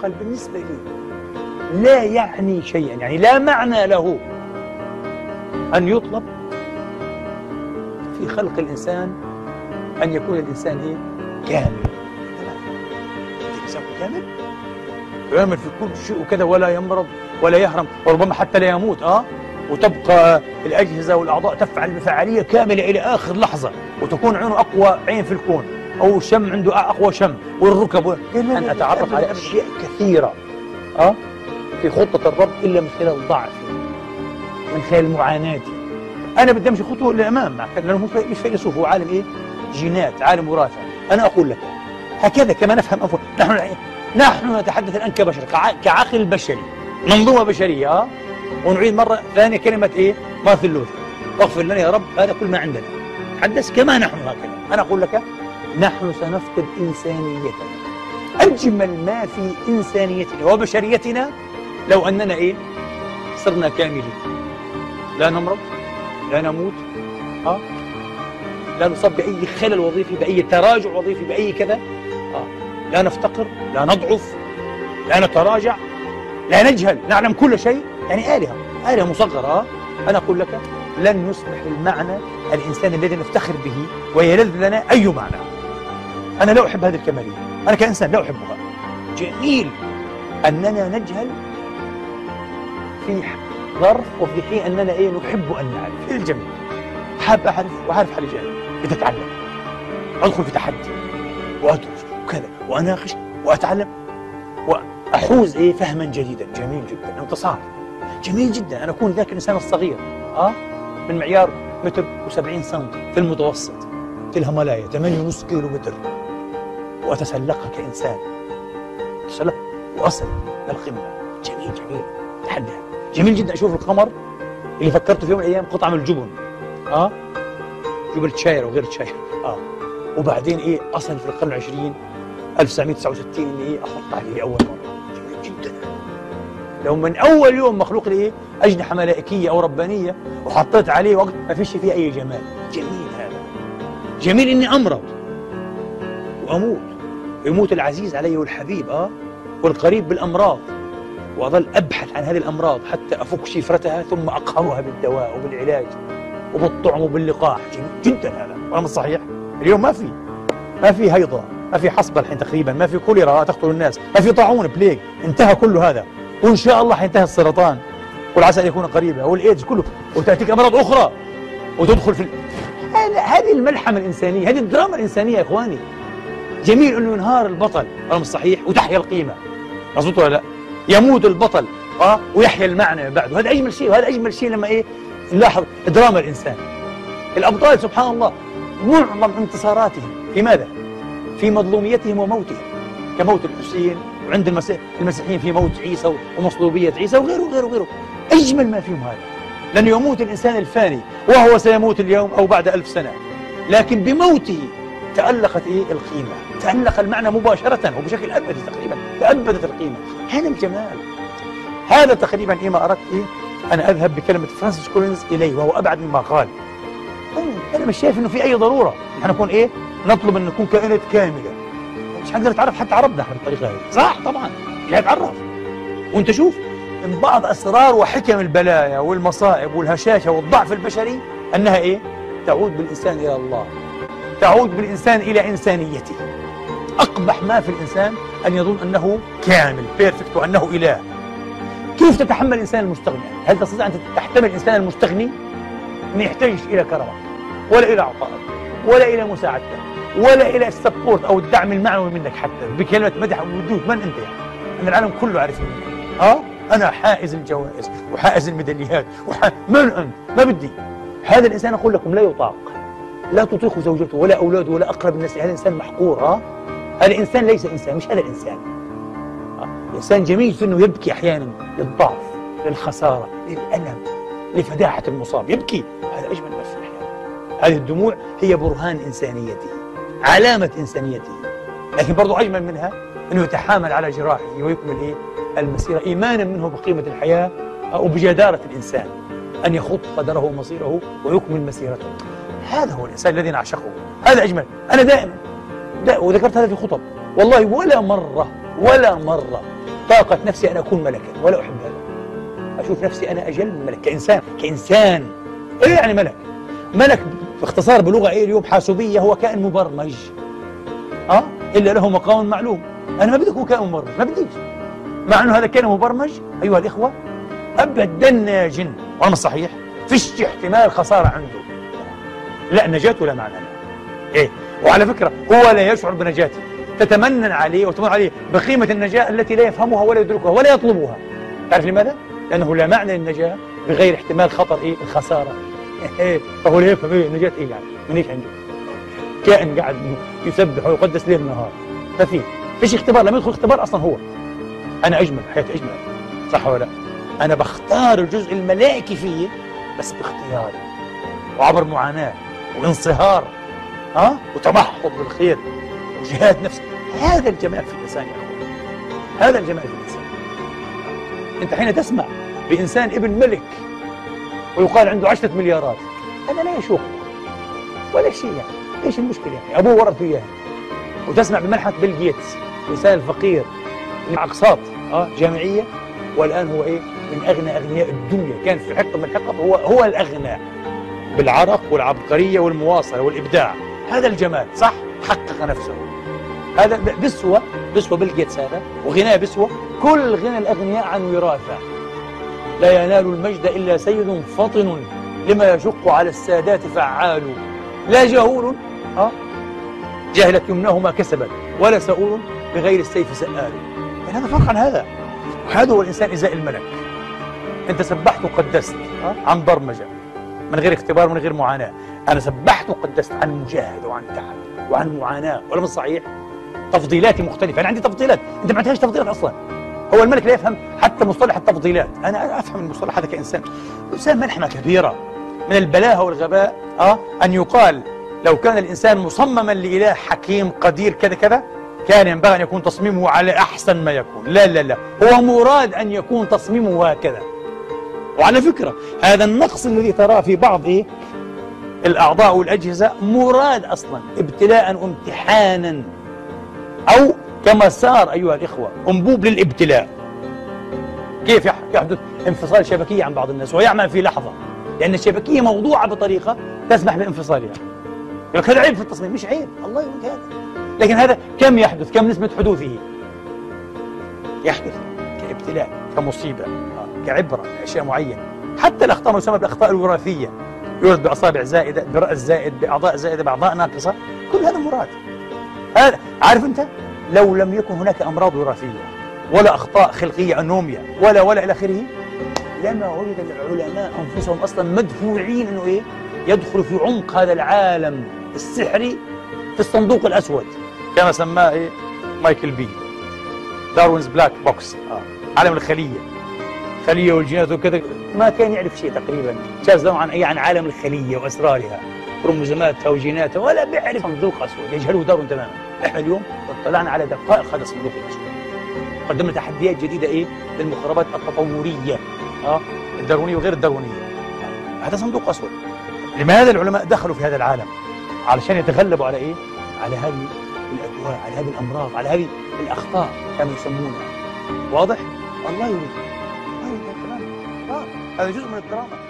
معقل بالنسبة لي. لا يعني شيئا. يعني لا معنى له أن يطلب في خلق الإنسان أن يكون الإنسان إيه؟ كامل. الإنسان كامل يعمل في كل شيء وكذا ولا يمرض ولا يهرم وربما حتى لا يموت آه؟ وتبقى الأجهزة والأعضاء تفعل بفعالية كاملة إلى آخر لحظة وتكون عينه أقوى عين في الكون. أو شم عنده أقوى شم والركب. و... أن أتعرف على أشياء كثيرة. أه؟ في خطة الرب إلا من خلال ضعفي من خلال معاناتي أنا بدي أمشي خطوة للأمام معك لأنه مش فيلسوف هو عالم إيه؟ جينات عالم وراثة. أنا أقول لك هكذا كما نفهم أنفسنا. نحن نحن نتحدث الآن كبشر كعقل بشري. منظومة بشرية أه؟ ونعيد مرة ثانية كلمة إيه؟ مارتن لوثر. اغفر لنا يا رب هذا كل ما عندنا. تحدث كما نحن هكذا. أنا أقول لك نحن سنفقد إنسانيتنا أجمل ما في إنسانيتنا وبشريتنا لو أننا إيه؟ صرنا كاملين لا نمرض لا نموت آه؟ لا نصاب بأي خلل وظيفي بأي تراجع وظيفي بأي كذا آه. لا نفتقر لا نضعف لا نتراجع لا نجهل نعلم كل شيء يعني آلهة آلهة مصغرة أنا أقول لك لن يصبح المعنى الإنسان الذي نفتخر به ويلذ لنا أي معنى أنا لا أحب هذه الكمالية. أنا كإنسان لا أحبها. جميل. أننا نجهل في ظرف وفي حين أننا إيه نحب أن نعرف. إيه الجميل حاب أعرف وأعرف حالي جاهل بدي أتعلم أدخل في تحدي. وأدرس. وكذا. وأناقش. وأتعلم. وأحوز إيه فهما جديدا. جميل جدا. انتصار. جميل جدا. أن أكون ذاك الإنسان الصغير. أه؟ من معيار متر و70 سم في المتوسط. في الهيمالايا 8.5 كيلو متر وأتسلقها كإنسان. أتسلق وأصل للقمة جميل جميل. تحدي. جميل جدا. أشوف القمر اللي فكرت في يوم من الأيام قطعة من الجبن. أه؟ جبل تشاير وغير تشاير أه. وبعدين إيه؟ أصل في القرن العشرين 1969 إني إيه؟ أحط عليه لأول مرة. جميل جدا. لو من أول يوم مخلوق لي إيه؟ أجنحة ملائكية أو ربانية وحطيت عليه وقت ما فيش فيه أي جمال. جميل هذا. جميل إني أمرض. وأموت. يموت العزيز علي والحبيب آه؟ والقريب بالأمراض. وأظل أبحث عن هذه الأمراض حتى أفك شفرتها ثم أقهرها بالدواء وبالعلاج وبالطعم وباللقاح. جميل جدا هذا. ولا صحيح. اليوم ما في ما في هيضة ما في حصبة الحين تقريبا ما في كوليرا تقتل الناس ما في طاعون بليغ. انتهى كل هذا. وإن شاء الله حينتهي السرطان. والعسى أن يكون قريبا. والإيدز كله. وتأتيك أمراض أخرى. وتدخل في هذه الملحمة الإنسانية هذه الدراما الإنسانية يا إخواني. جميل أنه ينهار البطل. رغم الصحيح وتحيا القيمة. مظبوط ولا لا؟ يموت البطل آه ويحيا المعنى بعده. هذا أجمل شيء وهذا أجمل شيء لما إيه نلاحظ دراما الإنسان. الأبطال سبحان الله معظم انتصاراتهم في ماذا؟ في مظلوميتهم وموتهم. كموت الحسين وعند المسيحيين في موت عيسى ومصلوبية عيسى وغيره وغيره وغيره أجمل ما فيهم هذا. لأنه يموت الإنسان الفاني وهو سيموت اليوم أو بعد ألف سنة. لكن بموته تألقت إيه القيمة. تألق المعنى مباشرة وبشكل أبدي تقريبا تأبدت القيمة. هذا الجمال. هذا تقريبا إيه ما أردت إيه؟ أنا أذهب بكلمة فرانسيس كولينز إليه وهو أبعد مما قال. أنا مش شايف إنه في أي ضرورة. نحن نكون إيه؟ نطلب أن نكون كائنات كاملة. مش حنقدر نتعرف حتى على ربنا بالطريقة هذه صح طبعا. مش هيتعرف وأنت شوف من بعض أسرار وحكم البلايا والمصائب والهشاشة والضعف البشري أنها إيه؟ تعود بالإنسان إلى الله. تعود بالإنسان إلى إنسانيته. أقبح ما في الإنسان أن يظن أنه كامل perfect وأنه إله. كيف تتحمل الإنسان المستغني؟ هل تستطيع أن تحتمل الإنسان المستغني؟ ما يحتاجش إلى كرمك ولا إلى عطائك ولا إلى مساعدتك ولا إلى ال support أو الدعم المعنوي منك حتى. بكلمة مدح وودود من أنت يعني أنا العالم كله عارفني آه أنا حائز الجوائز وحائز الميداليات وح... من أنت؟ ما بدي. هذا الإنسان أقول لكم لا يطاق لا تطيق زوجته ولا أولاده ولا أقرب الناس هذا انسان محقور آه هذا انسان ليس إنسان مش هذا الإنسان. آه. إنسان جميل في إنه يبكي أحيانا للضعف للخسارة للألم لفداحة المصاب. يبكي. هذا أجمل ما في الحياة. هذه الدموع هي برهان إنسانيته علامة إنسانيته. لكن برضو أجمل منها أنه يتحامل على جراحه ويكمل إيه؟ المسيرة. إيمانا منه بقيمة الحياة وبجدارة الإنسان أن يخط قدره ومصيره ويكمل مسيرته. هذا هو الإنسان الذي نعشقه. هذا أجمل. أنا دائما دا وذكرت هذا في خطب. والله ولا مرة ولا مرة طاقة نفسي أن أكون ملكا ولا أحب هذا. أشوف نفسي أنا أجل من ملك كإنسان كإنسان. إيه يعني ملك؟ ملك باختصار بلغة إيه اليوم؟ حاسوبية هو كائن مبرمج. أه؟ إلا له مقام معلوم. أنا ما بدي أكون كائن مبرمج ما بديش. مع أنه هذا كائن مبرمج أيها الإخوة أبدا جن وأنا صحيح فيش احتمال خسارة عنده. لا نجاة ولا معنى. إيه؟ وعلى فكرة هو لا يشعر بنجاته تتمنن عليه وتمن عليه بقيمة النجاة التي لا يفهمها ولا يدركها ولا يطلبها. تعرف لماذا؟ لأنه لا معنى للنجاة بغير احتمال خطر إيه؟ الخسارة. فهو لا يفهم إيه النجاة إيه يعني. منيش عنده. كائن قاعد يسبح ويقدس ليل نهار. ففي. فيش اختبار. لم يدخل اختبار أصلا هو. أنا أجمل. حياتي أجمل. صح ولا لا؟ أنا بختار الجزء الملائكي فيه بس باختياري. وعبر معاناة وانصهار. ها؟ وتمحض بالخير. وجهاد نفس هذا الجمال في الإنسان يا أخوان هذا الجمال في الإنسان. أنت حين تسمع بإنسان ابن ملك ويقال عنده عشرة مليارات هذا لا يشوق ولا شيء يعني. إيش المشكلة يعني؟ أبوه ورث إياه وتسمع بملحمة بيل جيتس إنسان فقير من أقساط أه جامعية. والآن هو إيه؟ من أغنى أغنياء الدنيا. كان في حقبة من الحقب هو هو الأغنى بالعرق والعبقرية والمواصلة والإبداع. هذا الجمال صح؟ حقق نفسه. هذا بسوى بسوى بيل جيتس هذا وغناه بسوى كل غنى الأغنياء عن وراثة. لا ينال المجد إلا سيد فطن لما يشق على السادات فعال. لا جهول أه؟ جهلت يمناه ما كسبت ولا سؤول بغير السيف سآل. يعني هذا فرق عن هذا. وهذا هو الإنسان إزاء الملك. أنت سبحت وقدست أه؟ عن برمجة من غير اختبار ومن غير معاناة. أنا سبحت وقدست عن مجاهدة وعن تعب وعن معاناة ولا صحيح تفضيلاتي مختلفة. أنا عندي تفضيلات. أنت ما عندهاش تفضيلات أصلا. هو الملك لا يفهم حتى مصطلح التفضيلات. أنا أفهم المصطلح هذا كإنسان الإنسان ملحمة كبيرة. من البلاهة والغباء أه أن يقال لو كان الإنسان مصمما لإله حكيم قدير كذا كذا كان ينبغي أن يكون تصميمه على أحسن ما يكون. لا لا لا. هو مراد أن يكون تصميمه هكذا. وعلى فكرة هذا النقص الذي تراه في بعض إيه الأعضاء والأجهزة مراد أصلا ابتلاء وامتحانا. أو كما صار أيها الإخوة أنبوب للابتلاء. كيف يحدث انفصال شبكي عن بعض الناس ويعمل في لحظة. لأن الشبكية موضوعة بطريقة تسمح بانفصالها. يقول هذا عيب في التصميم مش عيب. الله يقول هذا. لكن هذا كم يحدث؟ كم نسبة حدوثه؟ يحدث كابتلاء كمصيبة كعبرة لأشياء معينة. حتى الأخطاء يسمى بالأخطاء الوراثية. يولد بأصابع زائدة برأس زائد بأعضاء زائدة بأعضاء ناقصة. كل هذا مراد. هذا عارف أنت؟ لو لم يكن هناك أمراض وراثية ولا أخطاء خلقية anomaly ولا ولا إلى آخره لما وجد العلماء أنفسهم أصلا مدفوعين أنه إيه؟ يدخل في عمق هذا العالم السحري في الصندوق الأسود. كما سماه إيه؟ مايكل بيهي. Darwin's Black Box. آه. عالم الخلية. خلية والجينات وكذا. ما كان يعرف شيء تقريبا. شاذ عن أي عن عالم الخلية وأسرارها كروموزوماتها وجيناتها ولا بيعرف. صندوق أسود يجهله دارون تماما. إحنا اليوم اطلعنا على دقائق هذا الصندوق الأسود قدمنا تحديات جديدة إيه؟ للمخربات التطورية. آه؟ الداروينية وغير الداروينية هذا صندوق أسود لماذا العلماء دخلوا في هذا العالم؟ علشان يتغلبوا على إيه؟ على هذه الأدواء على هذه الأمراض على هذه الأخطاء كانوا يسمونها. واضح؟ الله يريد. هذا جزء من الدراما